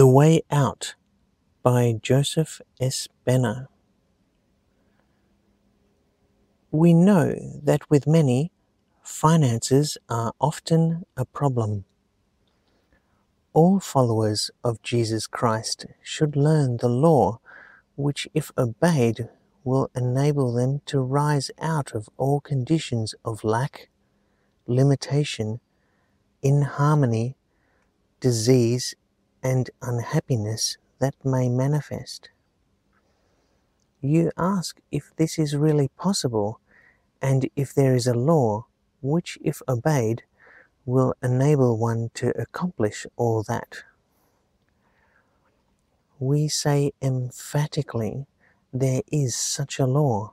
The Way Out by Joseph S. Benner. We know that with many, finances are often a problem. All followers of Jesus Christ should learn the law, which, if obeyed, will enable them to rise out of all conditions of lack, limitation, inharmony, disease, and unhappiness that may manifest. You ask if this is really possible and if there is a law which, if obeyed, will enable one to accomplish all that. We say emphatically there is such a law,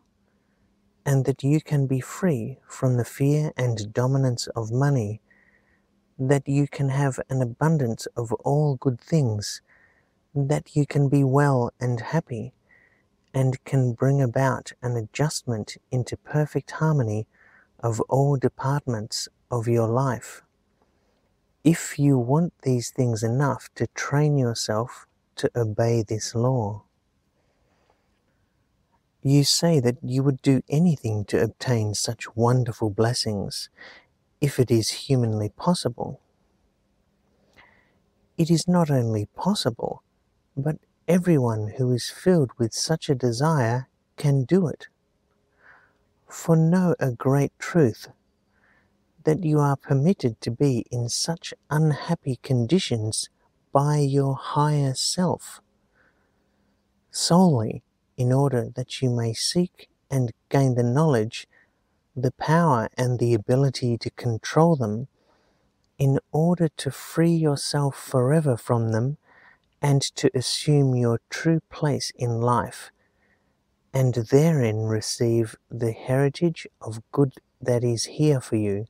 and that you can be free from the fear and dominance of money that you can have an abundance of all good things, that you can be well and happy, and can bring about an adjustment into perfect harmony of all departments of your life. If you want these things enough to train yourself to obey this law. You say that you would do anything to obtain such wonderful blessings, if it is humanly possible. It is not only possible, but everyone who is filled with such a desire can do it. For know a great truth that you are permitted to be in such unhappy conditions by your higher self, solely in order that you may seek and gain the knowledge the power and the ability to control them in order to free yourself forever from them and to assume your true place in life, and therein receive the heritage of good that is here for you,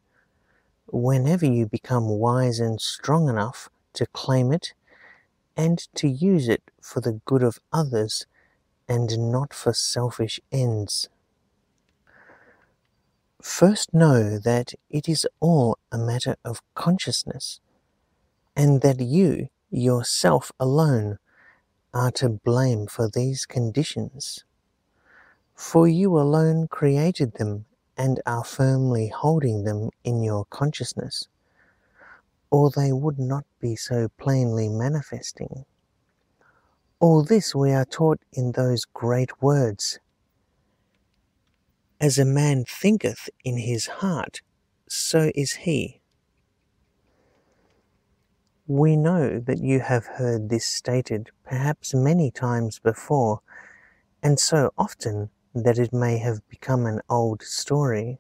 whenever you become wise and strong enough to claim it and to use it for the good of others and not for selfish ends. First know that it is all a matter of consciousness, and that you, yourself alone, are to blame for these conditions. For you alone created them and are firmly holding them in your consciousness, or they would not be so plainly manifesting. All this we are taught in those great words as a man thinketh in his heart, so is he. We know that you have heard this stated perhaps many times before, and so often that it may have become an old story.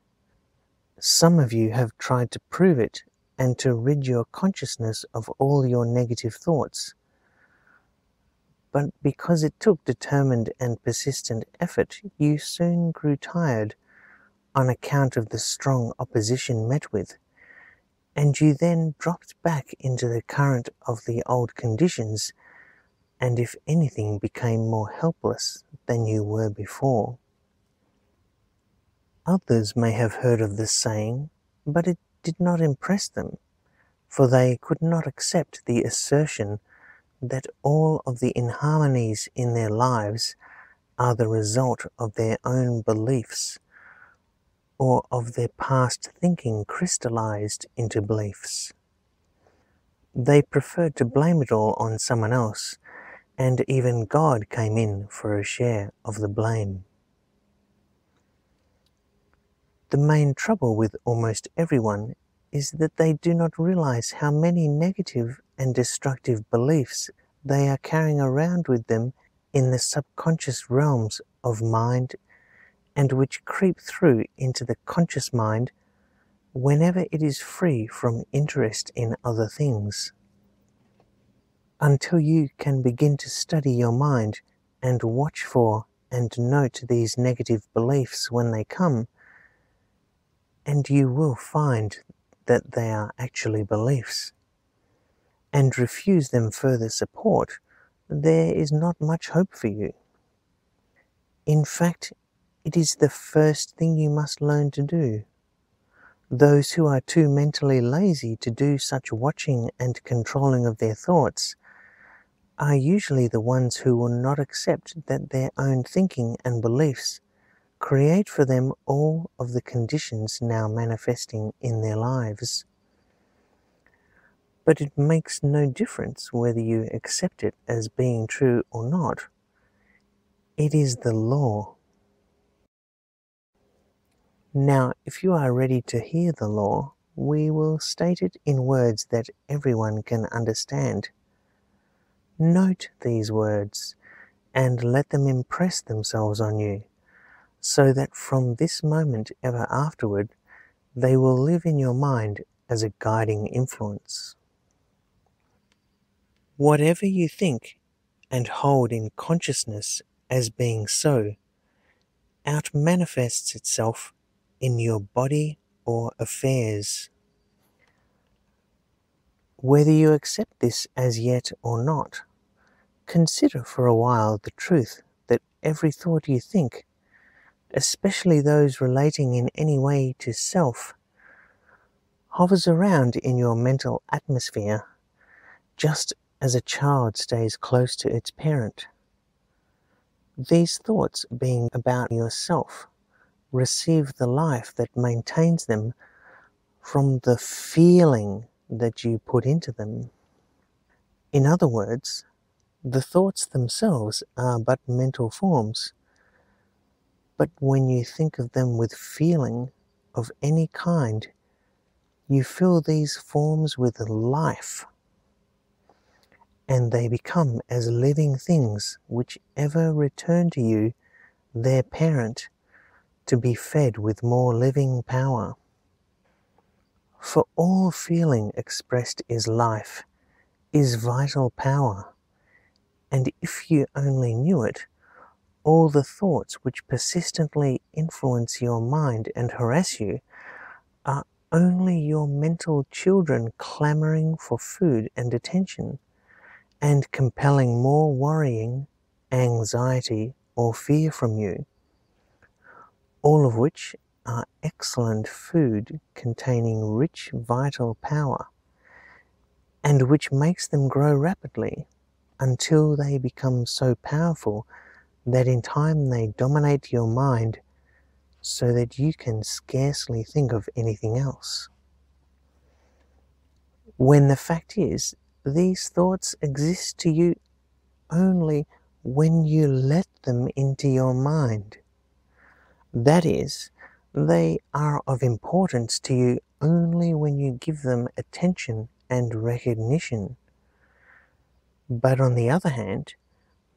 Some of you have tried to prove it and to rid your consciousness of all your negative thoughts but because it took determined and persistent effort, you soon grew tired on account of the strong opposition met with, and you then dropped back into the current of the old conditions, and if anything became more helpless than you were before. Others may have heard of this saying, but it did not impress them, for they could not accept the assertion that all of the inharmonies in their lives are the result of their own beliefs or of their past thinking crystallized into beliefs. They preferred to blame it all on someone else, and even God came in for a share of the blame. The main trouble with almost everyone is that they do not realize how many negative and destructive beliefs they are carrying around with them in the subconscious realms of mind and which creep through into the conscious mind whenever it is free from interest in other things. Until you can begin to study your mind and watch for and note these negative beliefs when they come, and you will find that they are actually beliefs and refuse them further support, there is not much hope for you. In fact, it is the first thing you must learn to do. Those who are too mentally lazy to do such watching and controlling of their thoughts are usually the ones who will not accept that their own thinking and beliefs create for them all of the conditions now manifesting in their lives. But it makes no difference whether you accept it as being true or not. It is the law. Now, if you are ready to hear the law, we will state it in words that everyone can understand. Note these words and let them impress themselves on you, so that from this moment ever afterward they will live in your mind as a guiding influence. Whatever you think and hold in consciousness as being so, out manifests itself in your body or affairs. Whether you accept this as yet or not, consider for a while the truth that every thought you think, especially those relating in any way to self, hovers around in your mental atmosphere just as a child stays close to its parent. These thoughts being about yourself receive the life that maintains them from the feeling that you put into them. In other words, the thoughts themselves are but mental forms, but when you think of them with feeling of any kind, you fill these forms with life, and they become as living things which ever return to you, their parent, to be fed with more living power. For all feeling expressed is life, is vital power, and if you only knew it, all the thoughts which persistently influence your mind and harass you are only your mental children clamoring for food and attention, and compelling more worrying, anxiety, or fear from you, all of which are excellent food containing rich vital power, and which makes them grow rapidly until they become so powerful that in time they dominate your mind so that you can scarcely think of anything else. When the fact is, these thoughts exist to you only when you let them into your mind. That is, they are of importance to you only when you give them attention and recognition. But on the other hand,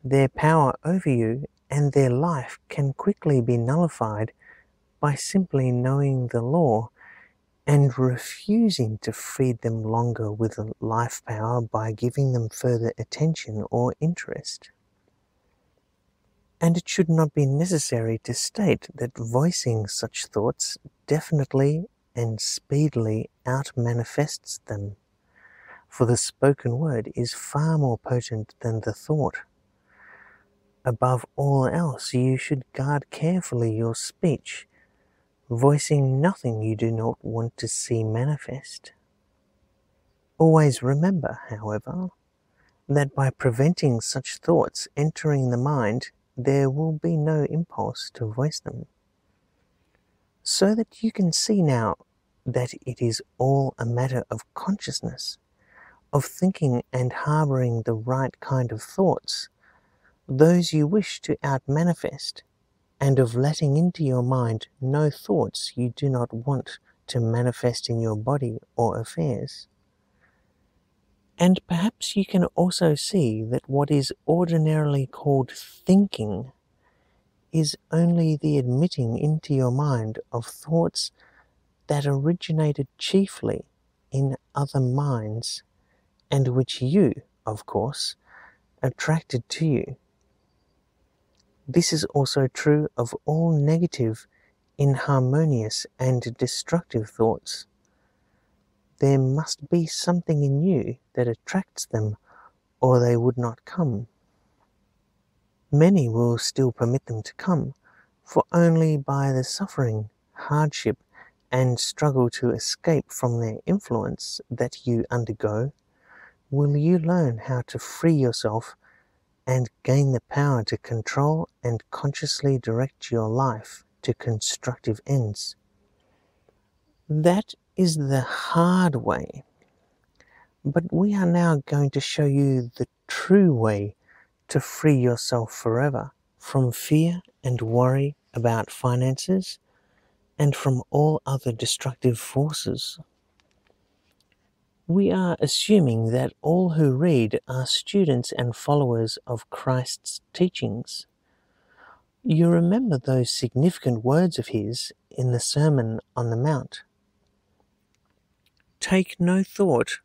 their power over you and their life can quickly be nullified by simply knowing the law and refusing to feed them longer with life power by giving them further attention or interest and it should not be necessary to state that voicing such thoughts definitely and speedily out manifests them, for the spoken word is far more potent than the thought. Above all else, you should guard carefully your speech, voicing nothing you do not want to see manifest. Always remember, however, that by preventing such thoughts entering the mind, there will be no impulse to voice them. So that you can see now that it is all a matter of consciousness, of thinking and harboring the right kind of thoughts, those you wish to out manifest, and of letting into your mind no thoughts you do not want to manifest in your body or affairs. And perhaps you can also see that what is ordinarily called thinking is only the admitting into your mind of thoughts that originated chiefly in other minds, and which you, of course, attracted to you. This is also true of all negative, inharmonious, and destructive thoughts there must be something in you that attracts them, or they would not come. Many will still permit them to come, for only by the suffering, hardship, and struggle to escape from their influence that you undergo will you learn how to free yourself and gain the power to control and consciously direct your life to constructive ends. That is the hard way. But we are now going to show you the true way to free yourself forever from fear and worry about finances and from all other destructive forces. We are assuming that all who read are students and followers of Christ's teachings. You remember those significant words of his in the Sermon on the Mount. Take no thought,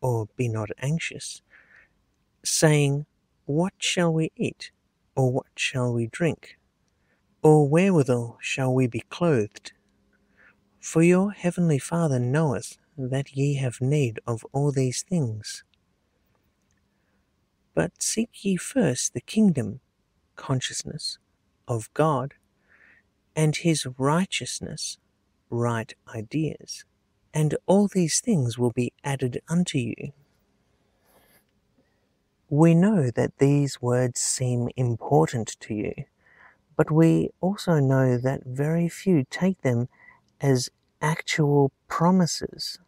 or be not anxious, saying, What shall we eat, or what shall we drink, or wherewithal shall we be clothed? For your heavenly Father knoweth that ye have need of all these things. But seek ye first the kingdom consciousness of God and his righteousness, right ideas, and all these things will be added unto you. We know that these words seem important to you, but we also know that very few take them as actual promises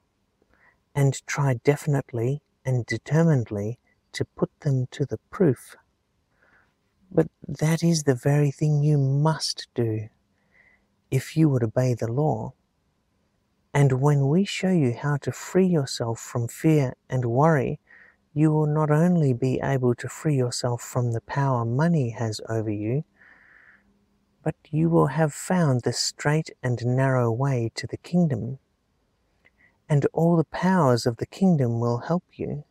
and try definitely and determinedly to put them to the proof. But that is the very thing you must do if you would obey the law. And when we show you how to free yourself from fear and worry, you will not only be able to free yourself from the power money has over you, but you will have found the straight and narrow way to the kingdom, and all the powers of the kingdom will help you.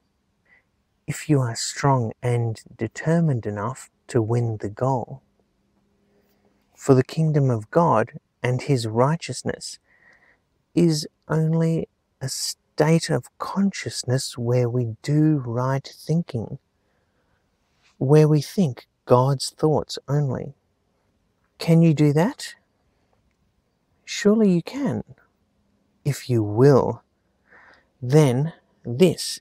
If you are strong and determined enough to win the goal. For the kingdom of God and his righteousness is only a state of consciousness where we do right thinking, where we think God's thoughts only. Can you do that? Surely you can. If you will, then this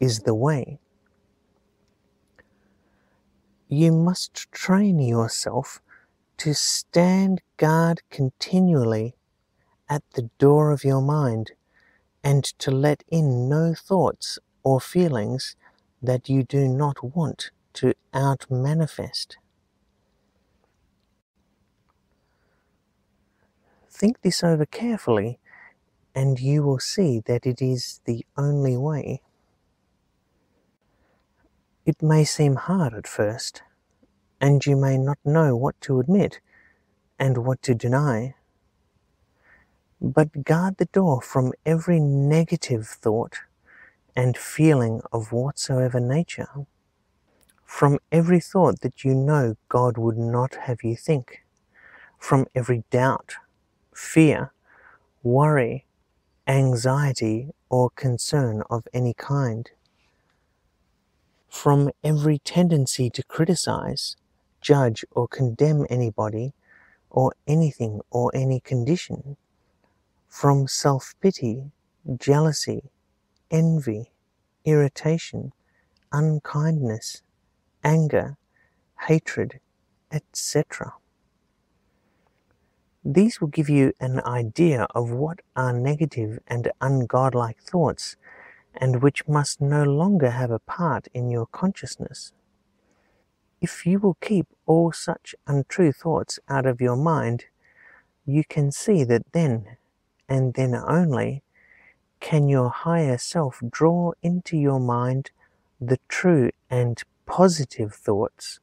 is the way you must train yourself to stand guard continually at the door of your mind and to let in no thoughts or feelings that you do not want to out manifest. Think this over carefully, and you will see that it is the only way. It may seem hard at first, and you may not know what to admit and what to deny. But guard the door from every negative thought and feeling of whatsoever nature, from every thought that you know God would not have you think, from every doubt, fear, worry, anxiety, or concern of any kind from every tendency to criticize, judge, or condemn anybody or anything or any condition, from self pity, jealousy, envy, irritation, unkindness, anger, hatred, etc. These will give you an idea of what are negative and ungodlike thoughts and which must no longer have a part in your consciousness. If you will keep all such untrue thoughts out of your mind, you can see that then, and then only, can your higher self draw into your mind the true and positive thoughts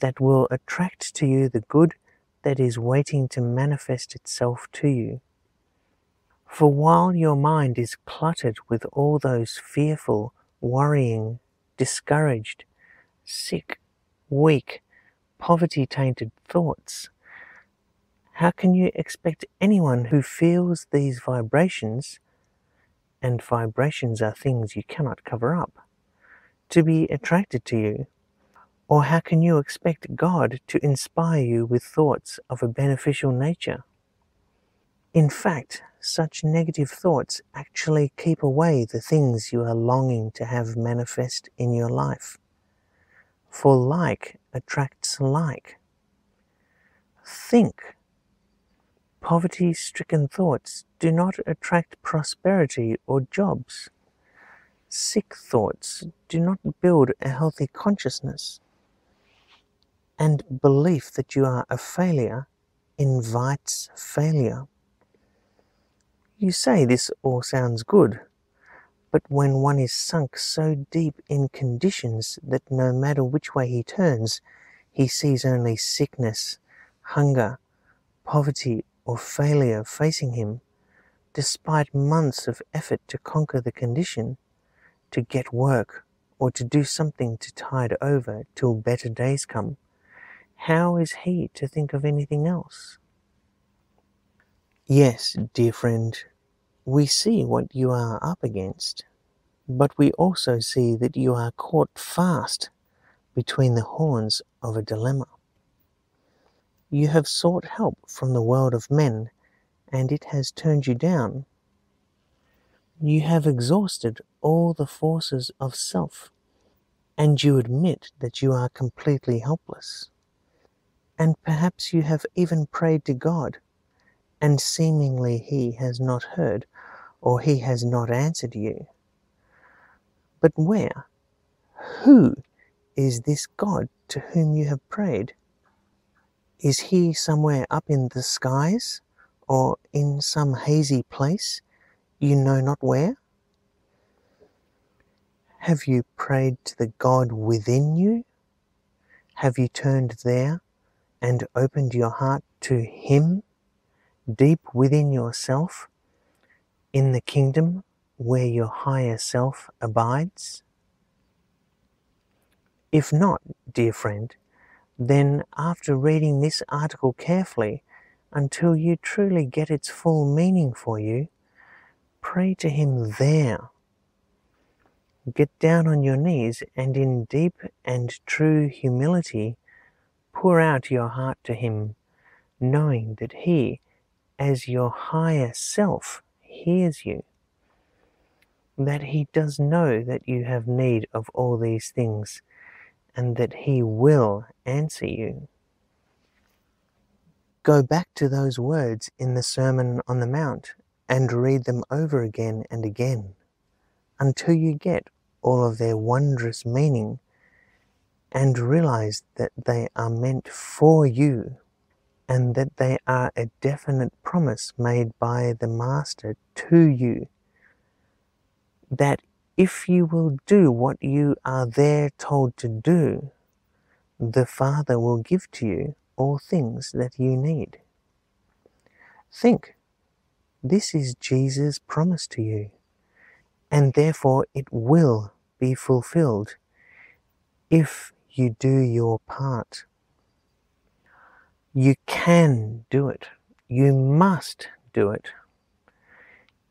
that will attract to you the good that is waiting to manifest itself to you. For while your mind is cluttered with all those fearful, worrying, discouraged, sick, weak, poverty tainted thoughts, how can you expect anyone who feels these vibrations, and vibrations are things you cannot cover up, to be attracted to you? Or how can you expect God to inspire you with thoughts of a beneficial nature? In fact, such negative thoughts actually keep away the things you are longing to have manifest in your life. For like attracts like. Think. Poverty stricken thoughts do not attract prosperity or jobs. Sick thoughts do not build a healthy consciousness. And belief that you are a failure invites failure. You say this all sounds good, but when one is sunk so deep in conditions that no matter which way he turns, he sees only sickness, hunger, poverty, or failure facing him, despite months of effort to conquer the condition, to get work, or to do something to tide over till better days come, how is he to think of anything else? Yes, dear friend, we see what you are up against, but we also see that you are caught fast between the horns of a dilemma. You have sought help from the world of men, and it has turned you down. You have exhausted all the forces of self, and you admit that you are completely helpless. And perhaps you have even prayed to God, and seemingly He has not heard, or He has not answered you. But where? Who is this God to whom you have prayed? Is He somewhere up in the skies, or in some hazy place you know not where? Have you prayed to the God within you? Have you turned there and opened your heart to Him deep within yourself in the kingdom where your higher self abides? If not, dear friend, then after reading this article carefully until you truly get its full meaning for you, Pray to Him there. Get down on your knees and in deep and true humility pour out your heart to Him, knowing that He, as your higher self, hears you. That He does know that you have need of all these things, and that He will answer you. Go back to those words in the Sermon on the Mount and read them over again and again until you get all of their wondrous meaning and realize that they are meant for you and that they are a definite promise made by the Master to you. That if you will do what you are there told to do, the Father will give to you all things that you need. Think this is Jesus' promise to you, and therefore it will be fulfilled if you do your part. You can do it. You must do it.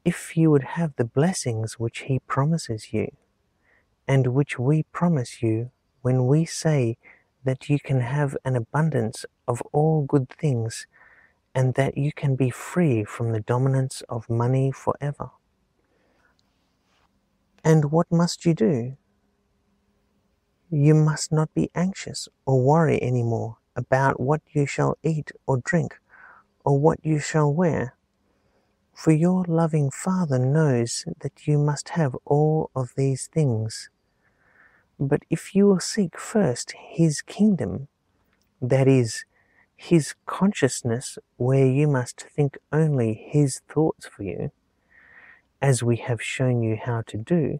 If you would have the blessings which He promises you, and which we promise you when we say that you can have an abundance of all good things and that you can be free from the dominance of money forever. And what must you do? You must not be anxious or worry anymore about what you shall eat or drink or what you shall wear. For your loving Father knows that you must have all of these things. But if you will seek first His kingdom, that is, his consciousness where you must think only His thoughts for you, as we have shown you how to do,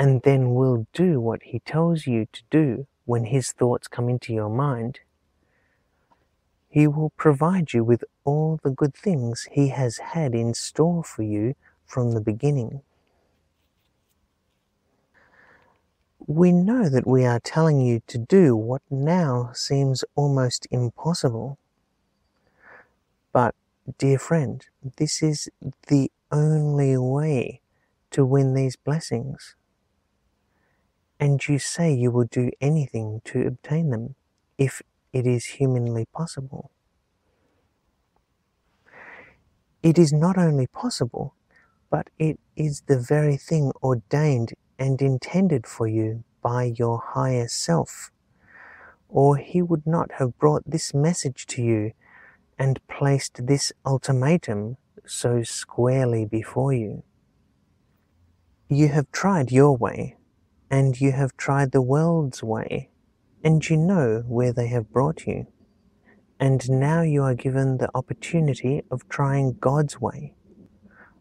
and then will do what He tells you to do when His thoughts come into your mind, He will provide you with all the good things He has had in store for you from the beginning. we know that we are telling you to do what now seems almost impossible. But, dear friend, this is the only way to win these blessings. And you say you will do anything to obtain them if it is humanly possible. It is not only possible, but it is the very thing ordained and intended for you by your higher self, or he would not have brought this message to you and placed this ultimatum so squarely before you. You have tried your way, and you have tried the world's way, and you know where they have brought you. And now you are given the opportunity of trying God's way,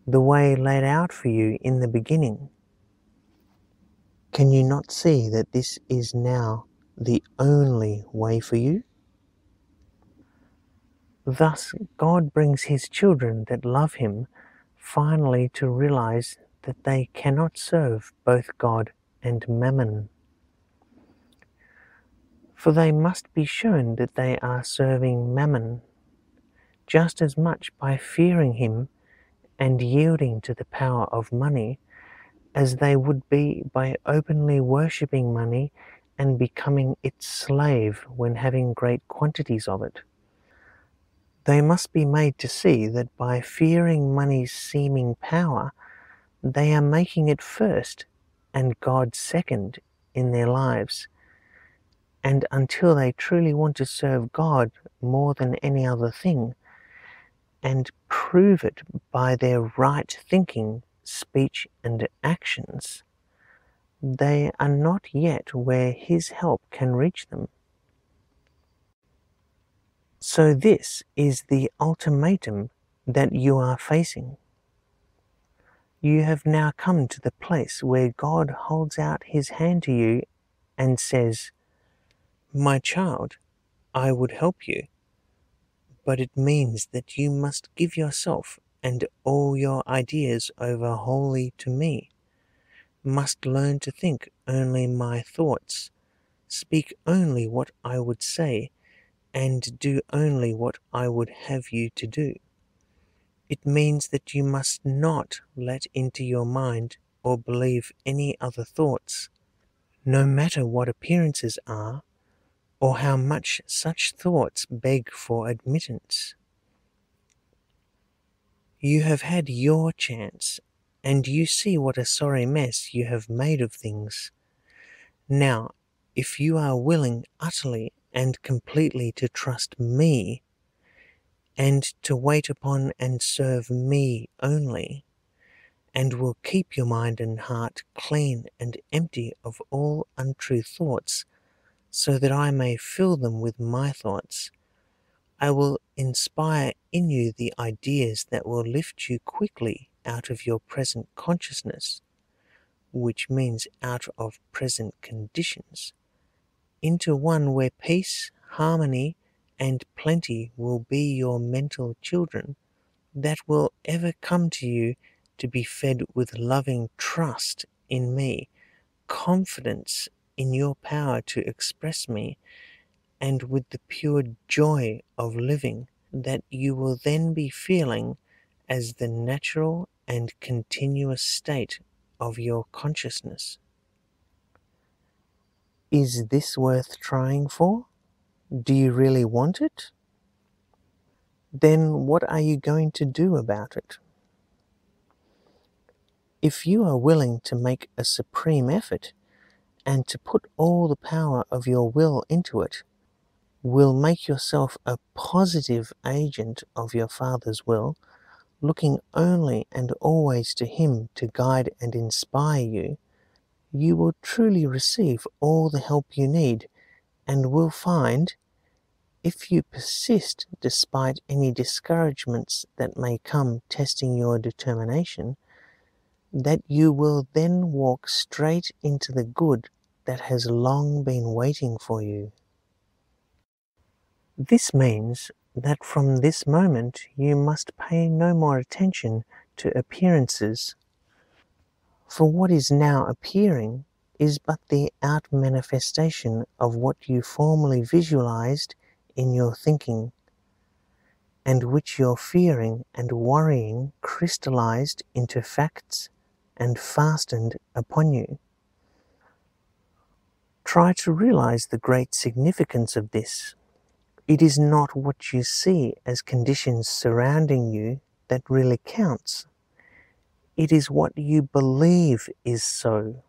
the way laid out for you in the beginning. Can you not see that this is now the only way for you? Thus, God brings His children that love Him finally to realize that they cannot serve both God and mammon. For they must be shown that they are serving mammon just as much by fearing him and yielding to the power of money as they would be by openly worshipping money and becoming its slave when having great quantities of it. They must be made to see that by fearing money's seeming power, they are making it first and God second in their lives. And until they truly want to serve God more than any other thing, and prove it by their right thinking, speech, and actions, they are not yet where His help can reach them. So, this is the ultimatum that you are facing you have now come to the place where God holds out his hand to you and says, My child, I would help you, but it means that you must give yourself and all your ideas over wholly to me, must learn to think only my thoughts, speak only what I would say, and do only what I would have you to do. It means that you must not let into your mind or believe any other thoughts, no matter what appearances are or how much such thoughts beg for admittance. You have had your chance, and you see what a sorry mess you have made of things. Now, if you are willing utterly and completely to trust me, and to wait upon and serve me only, and will keep your mind and heart clean and empty of all untrue thoughts, so that I may fill them with my thoughts. I will inspire in you the ideas that will lift you quickly out of your present consciousness, which means out of present conditions, into one where peace, harmony, and plenty will be your mental children that will ever come to you to be fed with loving trust in me, confidence in your power to express me, and with the pure joy of living that you will then be feeling as the natural and continuous state of your consciousness. Is this worth trying for? Do you really want it? Then what are you going to do about it? If you are willing to make a supreme effort and to put all the power of your will into it, will make yourself a positive agent of your Father's will, looking only and always to Him to guide and inspire you, you will truly receive all the help you need and will find, if you persist despite any discouragements that may come testing your determination, that you will then walk straight into the good that has long been waiting for you. This means that from this moment you must pay no more attention to appearances, for what is now appearing is but the out manifestation of what you formerly visualized in your thinking, and which your fearing and worrying crystallized into facts and fastened upon you. Try to realize the great significance of this. It is not what you see as conditions surrounding you that really counts. It is what you believe is so.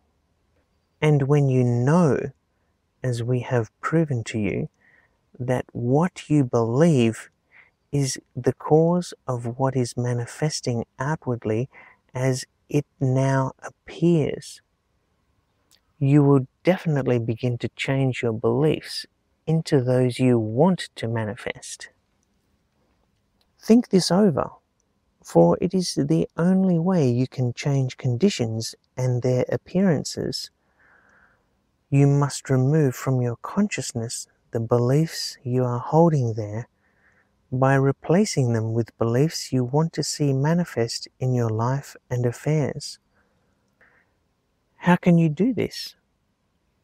And when you know, as we have proven to you, that what you believe is the cause of what is manifesting outwardly as it now appears, you will definitely begin to change your beliefs into those you want to manifest. Think this over, for it is the only way you can change conditions and their appearances. You must remove from your consciousness the beliefs you are holding there by replacing them with beliefs you want to see manifest in your life and affairs. How can you do this?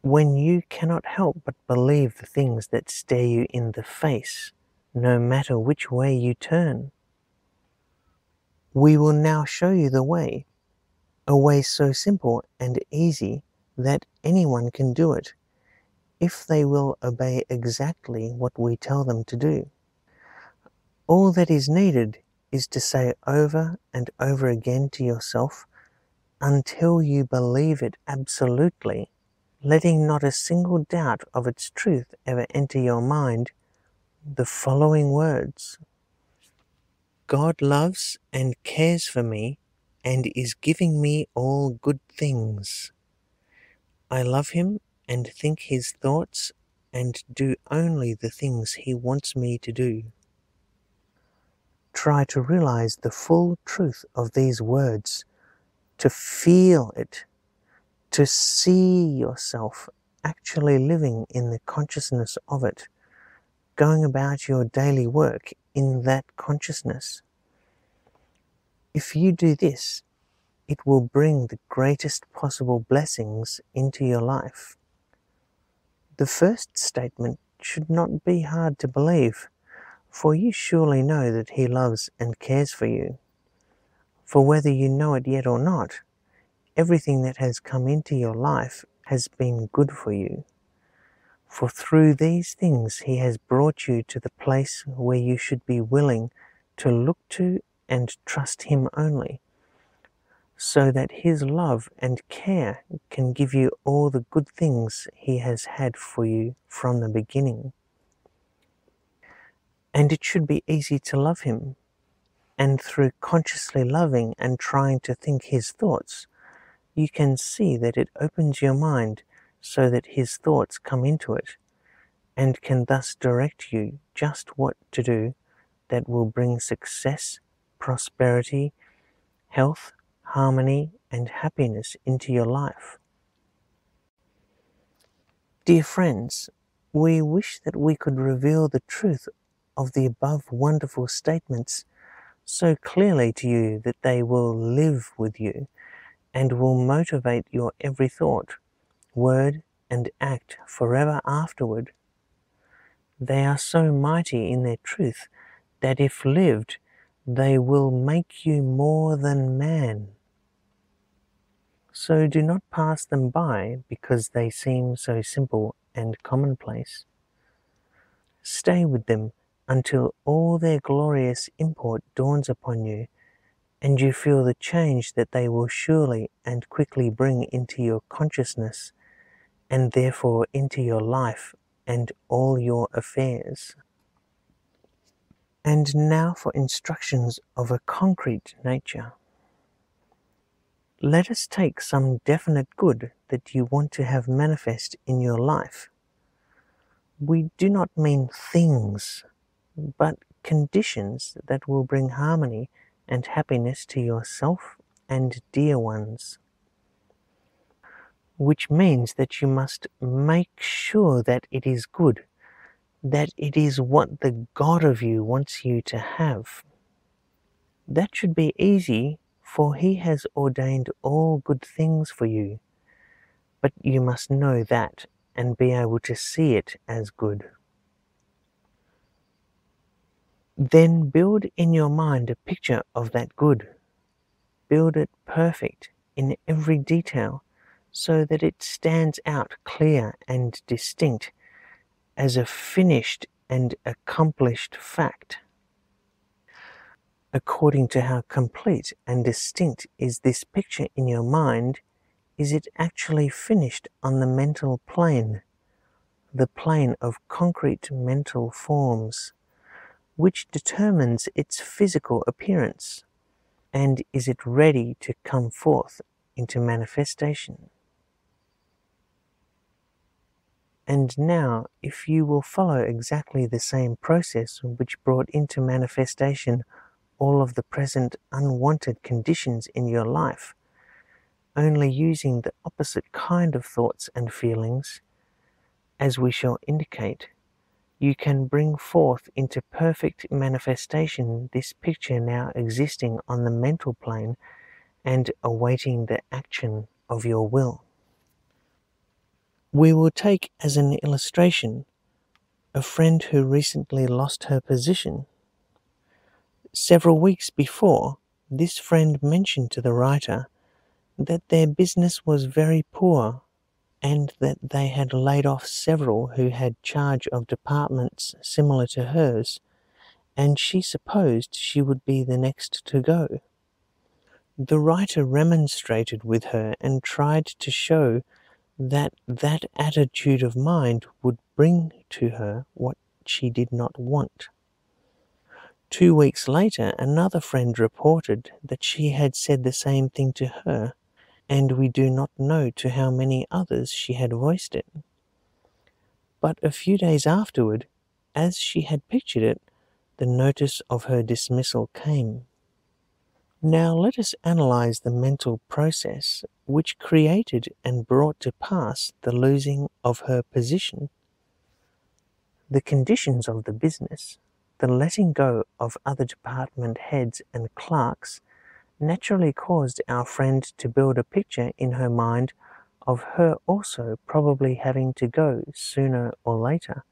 When you cannot help but believe the things that stare you in the face, no matter which way you turn. We will now show you the way, a way so simple and easy that anyone can do it, if they will obey exactly what we tell them to do. All that is needed is to say over and over again to yourself until you believe it absolutely, letting not a single doubt of its truth ever enter your mind, the following words God loves and cares for me and is giving me all good things. I love him and think his thoughts and do only the things he wants me to do. Try to realize the full truth of these words, to feel it, to see yourself actually living in the consciousness of it, going about your daily work in that consciousness. If you do this, it will bring the greatest possible blessings into your life. The first statement should not be hard to believe for you surely know that he loves and cares for you. For whether you know it yet or not, everything that has come into your life has been good for you. For through these things he has brought you to the place where you should be willing to look to and trust him only, so that his love and care can give you all the good things he has had for you from the beginning. And it should be easy to love Him. And through consciously loving and trying to think His thoughts, you can see that it opens your mind so that His thoughts come into it and can thus direct you just what to do that will bring success, prosperity, health, harmony, and happiness into your life. Dear friends, we wish that we could reveal the truth of the above wonderful statements so clearly to you that they will live with you and will motivate your every thought, word, and act forever afterward. They are so mighty in their truth that if lived, they will make you more than man. So do not pass them by because they seem so simple and commonplace. Stay with them until all their glorious import dawns upon you, and you feel the change that they will surely and quickly bring into your consciousness, and therefore into your life and all your affairs. And now for instructions of a concrete nature. Let us take some definite good that you want to have manifest in your life. We do not mean things but conditions that will bring harmony and happiness to yourself and dear ones. Which means that you must make sure that it is good, that it is what the God of you wants you to have. That should be easy, for He has ordained all good things for you. But you must know that and be able to see it as good. Then build in your mind a picture of that good. Build it perfect in every detail so that it stands out clear and distinct as a finished and accomplished fact. According to how complete and distinct is this picture in your mind, is it actually finished on the mental plane, the plane of concrete mental forms, which determines its physical appearance, and is it ready to come forth into manifestation? And now, if you will follow exactly the same process which brought into manifestation all of the present unwanted conditions in your life, only using the opposite kind of thoughts and feelings, as we shall indicate, you can bring forth into perfect manifestation this picture now existing on the mental plane and awaiting the action of your will. We will take as an illustration a friend who recently lost her position. Several weeks before, this friend mentioned to the writer that their business was very poor and that they had laid off several who had charge of departments similar to hers, and she supposed she would be the next to go. The writer remonstrated with her and tried to show that that attitude of mind would bring to her what she did not want. Two weeks later, another friend reported that she had said the same thing to her, and we do not know to how many others she had voiced it. But a few days afterward, as she had pictured it, the notice of her dismissal came. Now let us analyze the mental process which created and brought to pass the losing of her position. The conditions of the business, the letting go of other department heads and clerks, naturally caused our friend to build a picture in her mind of her also probably having to go sooner or later.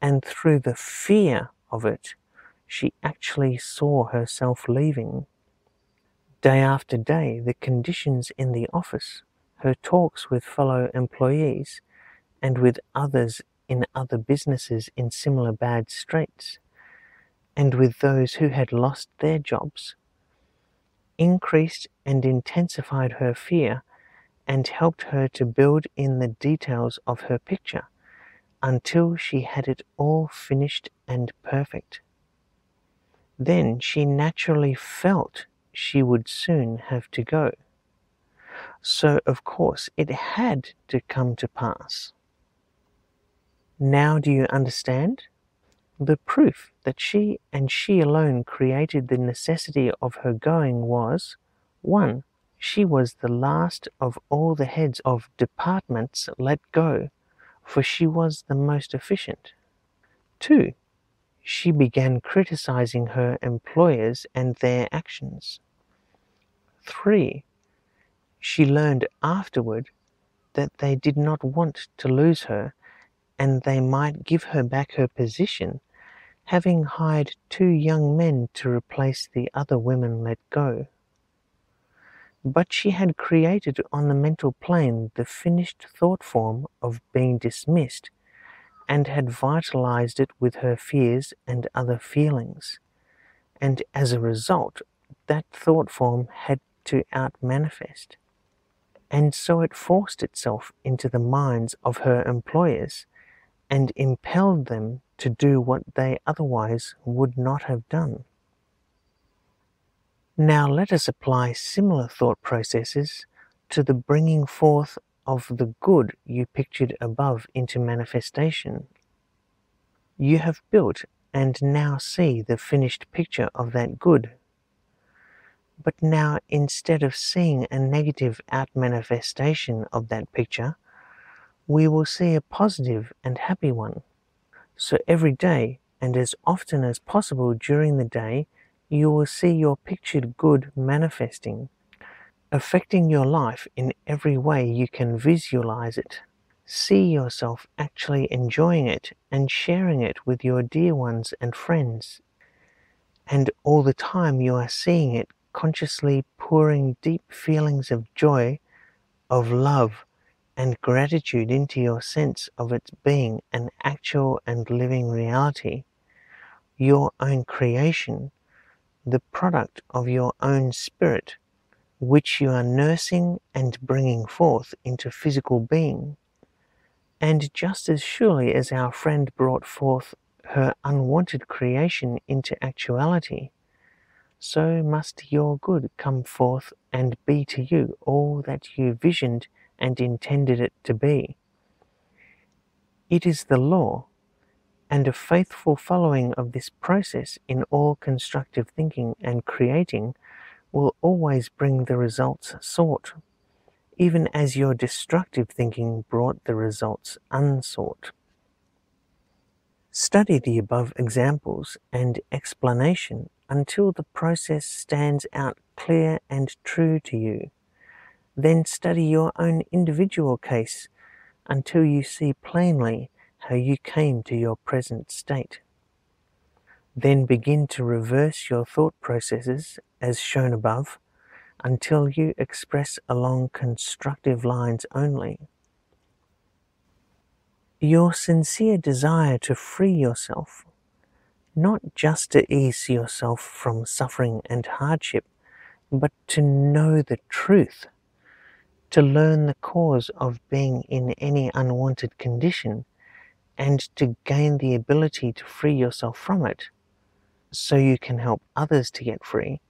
And through the fear of it, she actually saw herself leaving Day after day, the conditions in the office, her talks with fellow employees, and with others in other businesses in similar bad straits, and with those who had lost their jobs, increased and intensified her fear and helped her to build in the details of her picture until she had it all finished and perfect. Then she naturally felt she would soon have to go. So, of course, it had to come to pass. Now, do you understand? The proof that she and she alone created the necessity of her going was 1. She was the last of all the heads of departments let go, for she was the most efficient. 2. She began criticizing her employers and their actions. Three, she learned afterward that they did not want to lose her and they might give her back her position, having hired two young men to replace the other women let go. But she had created on the mental plane the finished thought form of being dismissed and had vitalized it with her fears and other feelings. And as a result, that thought form had to out manifest. And so it forced itself into the minds of her employers and impelled them to do what they otherwise would not have done. Now let us apply similar thought processes to the bringing forth of the good you pictured above into manifestation. You have built and now see the finished picture of that good but now, instead of seeing a negative out manifestation of that picture, we will see a positive and happy one. So every day, and as often as possible during the day, you will see your pictured good manifesting, affecting your life in every way you can visualize it. See yourself actually enjoying it and sharing it with your dear ones and friends. And all the time you are seeing it consciously pouring deep feelings of joy, of love, and gratitude into your sense of its being an actual and living reality, your own creation, the product of your own spirit, which you are nursing and bringing forth into physical being. And just as surely as our friend brought forth her unwanted creation into actuality, so must your good come forth and be to you all that you visioned and intended it to be. It is the law, and a faithful following of this process in all constructive thinking and creating will always bring the results sought, even as your destructive thinking brought the results unsought. Study the above examples and explanation until the process stands out clear and true to you. Then study your own individual case until you see plainly how you came to your present state. Then begin to reverse your thought processes as shown above until you express along constructive lines only. Your sincere desire to free yourself, not just to ease yourself from suffering and hardship, but to know the truth to learn the cause of being in any unwanted condition and to gain the ability to free yourself from it so you can help others to get free,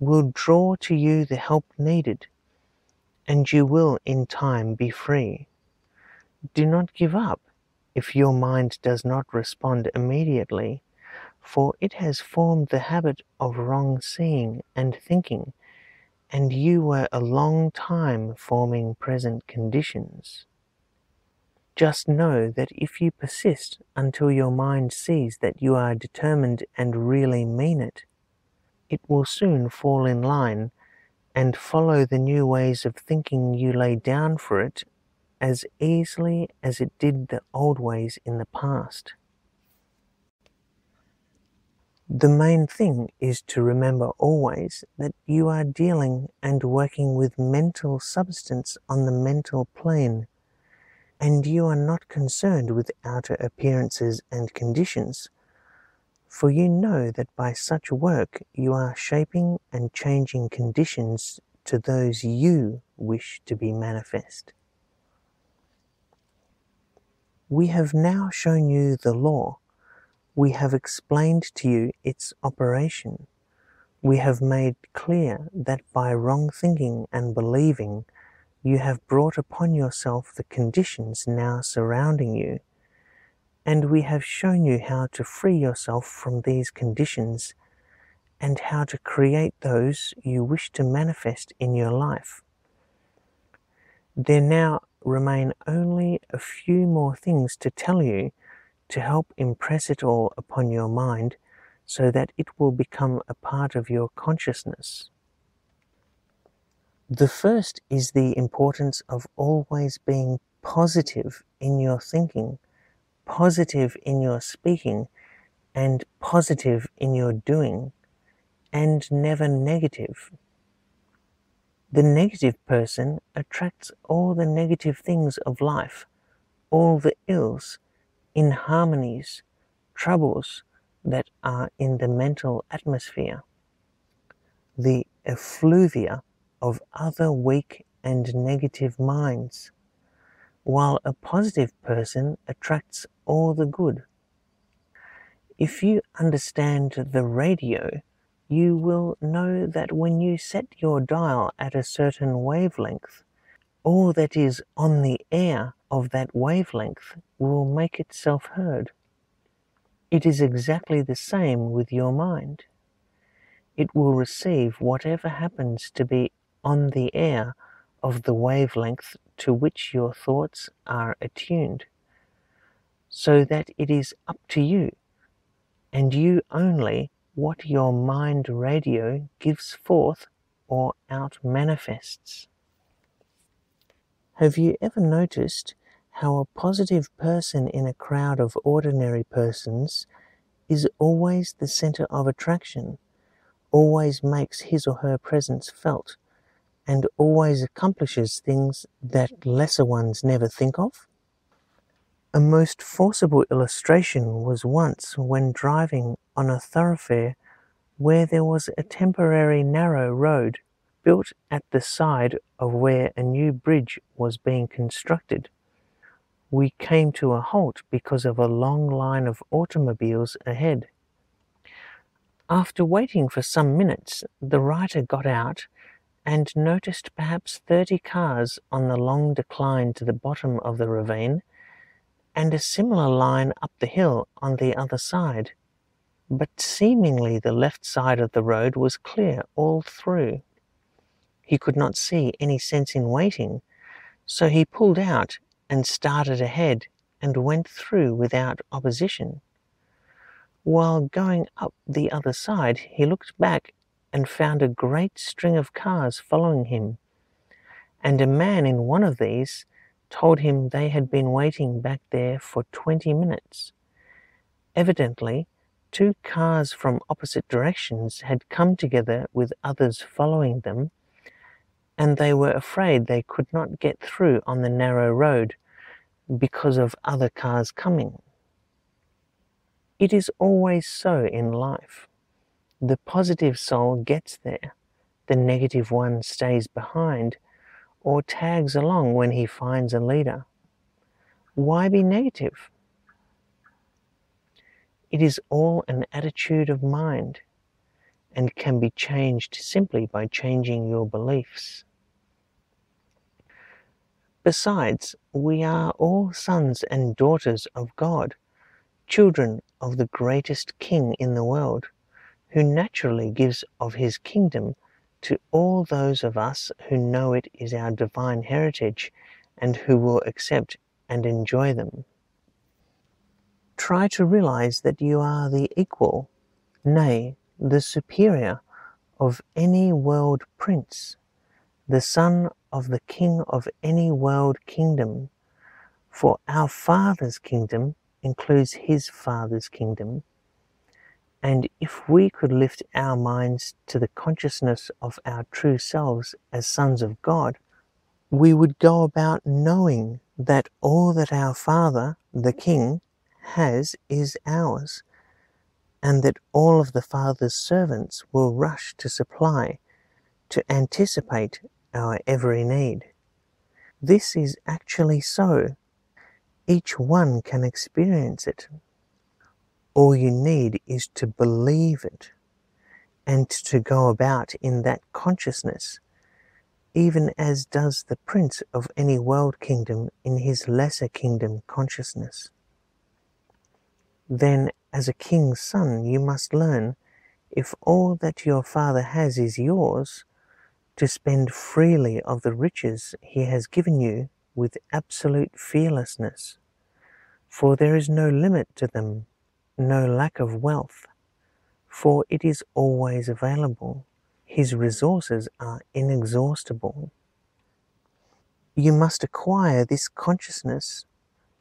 will draw to you the help needed, and you will in time be free. Do not give up if your mind does not respond immediately, for it has formed the habit of wrong seeing and thinking and you were a long time forming present conditions. Just know that if you persist until your mind sees that you are determined and really mean it, it will soon fall in line and follow the new ways of thinking you lay down for it as easily as it did the old ways in the past. The main thing is to remember always that you are dealing and working with mental substance on the mental plane, and you are not concerned with outer appearances and conditions, for you know that by such work you are shaping and changing conditions to those you wish to be manifest. We have now shown you the law we have explained to you its operation. We have made clear that by wrong thinking and believing, you have brought upon yourself the conditions now surrounding you, and we have shown you how to free yourself from these conditions and how to create those you wish to manifest in your life. There now remain only a few more things to tell you to help impress it all upon your mind so that it will become a part of your consciousness. The first is the importance of always being positive in your thinking, positive in your speaking, and positive in your doing, and never negative. The negative person attracts all the negative things of life, all the ills, inharmonies, troubles that are in the mental atmosphere, the effluvia of other weak and negative minds, while a positive person attracts all the good. If you understand the radio, you will know that when you set your dial at a certain wavelength, all that is on the air of that wavelength will make itself heard. It is exactly the same with your mind. It will receive whatever happens to be on the air of the wavelength to which your thoughts are attuned, so that it is up to you, and you only, what your mind radio gives forth or out manifests. Have you ever noticed how a positive person in a crowd of ordinary persons is always the center of attraction, always makes his or her presence felt, and always accomplishes things that lesser ones never think of? A most forcible illustration was once when driving on a thoroughfare where there was a temporary narrow road built at the side of where a new bridge was being constructed. We came to a halt because of a long line of automobiles ahead. After waiting for some minutes, the writer got out and noticed perhaps 30 cars on the long decline to the bottom of the ravine and a similar line up the hill on the other side. But seemingly the left side of the road was clear all through. He could not see any sense in waiting, so he pulled out and started ahead and went through without opposition. While going up the other side, he looked back and found a great string of cars following him. And a man in one of these told him they had been waiting back there for 20 minutes. Evidently, two cars from opposite directions had come together with others following them, and they were afraid they could not get through on the narrow road because of other cars coming. It is always so in life. The positive soul gets there, the negative one stays behind or tags along when he finds a leader. Why be negative? It is all an attitude of mind and can be changed simply by changing your beliefs. Besides, we are all sons and daughters of God, children of the greatest king in the world, who naturally gives of his kingdom to all those of us who know it is our divine heritage and who will accept and enjoy them. Try to realize that you are the equal, nay, the superior of any world prince, the son of the king of any world kingdom. For our Father's kingdom includes his Father's kingdom. And if we could lift our minds to the consciousness of our true selves as sons of God, we would go about knowing that all that our Father, the King, has is ours, and that all of the Father's servants will rush to supply, to anticipate our every need. This is actually so each one can experience it. All you need is to believe it and to go about in that consciousness, even as does the prince of any world kingdom in his lesser kingdom consciousness. Then, as a king's son, you must learn, if all that your father has is yours, to spend freely of the riches he has given you with absolute fearlessness, for there is no limit to them, no lack of wealth, for it is always available. His resources are inexhaustible. You must acquire this consciousness.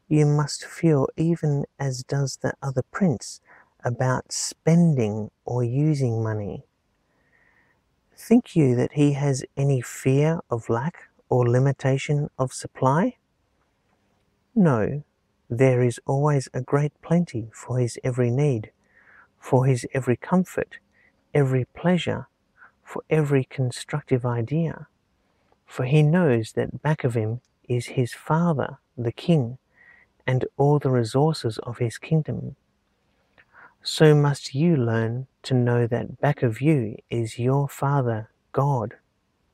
You must feel even as does the other prince about spending or using money. Think you that he has any fear of lack or limitation of supply? No, there is always a great plenty for his every need, for his every comfort, every pleasure, for every constructive idea. For he knows that back of him is his Father, the King, and all the resources of his kingdom. So must you learn to know that back of you is your Father, God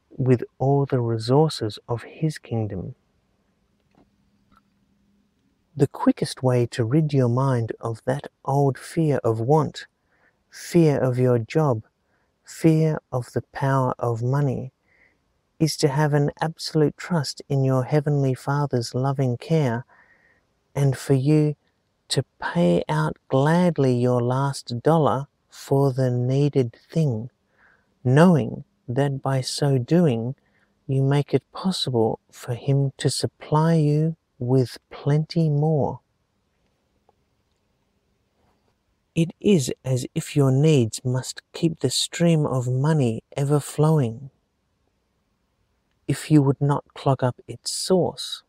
with all the resources of His kingdom. The quickest way to rid your mind of that old fear of want, fear of your job, fear of the power of money, is to have an absolute trust in your Heavenly Father's loving care and for you to pay out gladly your last dollar for the needed thing, knowing that by so doing, you make it possible for Him to supply you with plenty more. It is as if your needs must keep the stream of money ever flowing, if you would not clog up its source.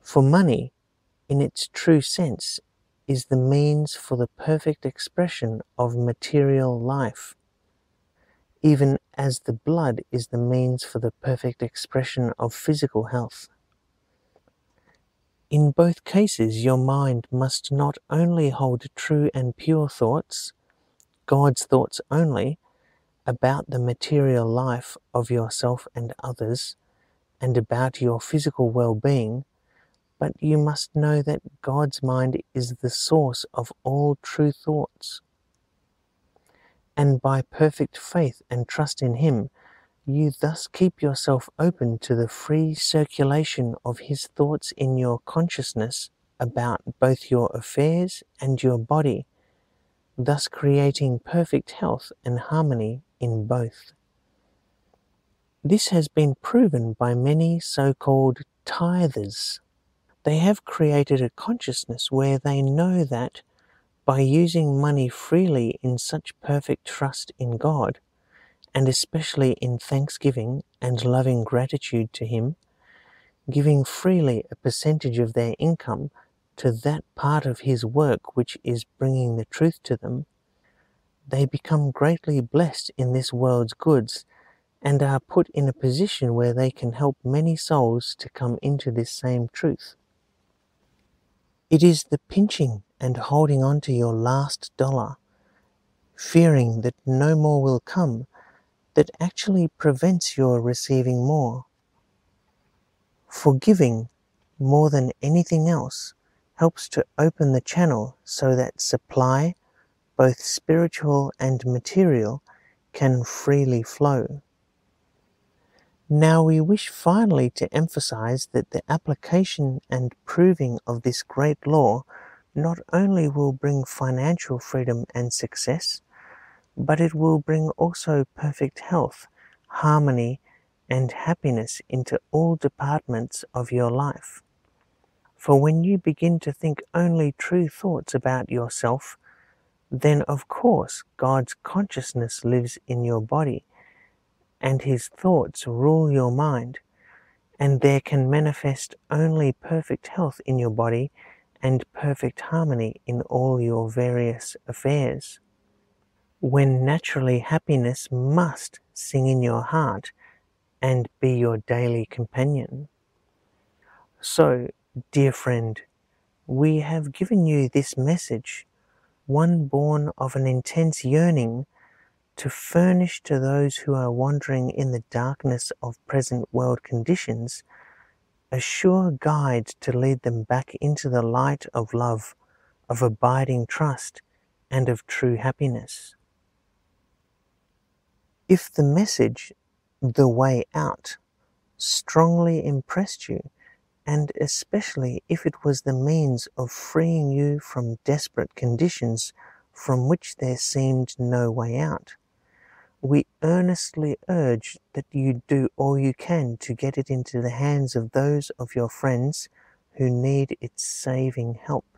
For money, in its true sense, is the means for the perfect expression of material life, even as the blood is the means for the perfect expression of physical health. In both cases, your mind must not only hold true and pure thoughts, God's thoughts only, about the material life of yourself and others, and about your physical well being, but you must know that God's mind is the source of all true thoughts. And by perfect faith and trust in Him, you thus keep yourself open to the free circulation of His thoughts in your consciousness about both your affairs and your body, thus creating perfect health and harmony in both. This has been proven by many so called tithers. They have created a consciousness where they know that by using money freely in such perfect trust in God, and especially in thanksgiving and loving gratitude to Him, giving freely a percentage of their income to that part of His work which is bringing the truth to them, they become greatly blessed in this world's goods and are put in a position where they can help many souls to come into this same truth. It is the pinching and holding on to your last dollar, fearing that no more will come, that actually prevents your receiving more. Forgiving, more than anything else, helps to open the channel so that supply, both spiritual and material, can freely flow. Now we wish finally to emphasize that the application and proving of this great law not only will bring financial freedom and success, but it will bring also perfect health, harmony, and happiness into all departments of your life. For when you begin to think only true thoughts about yourself, then of course God's consciousness lives in your body, and His thoughts rule your mind, and there can manifest only perfect health in your body and perfect harmony in all your various affairs when naturally happiness must sing in your heart and be your daily companion. So, dear friend, we have given you this message, one born of an intense yearning to furnish to those who are wandering in the darkness of present world conditions a sure guide to lead them back into the light of love, of abiding trust, and of true happiness. If the message, the way out, strongly impressed you, and especially if it was the means of freeing you from desperate conditions from which there seemed no way out, we earnestly urge that you do all you can to get it into the hands of those of your friends who need its saving help.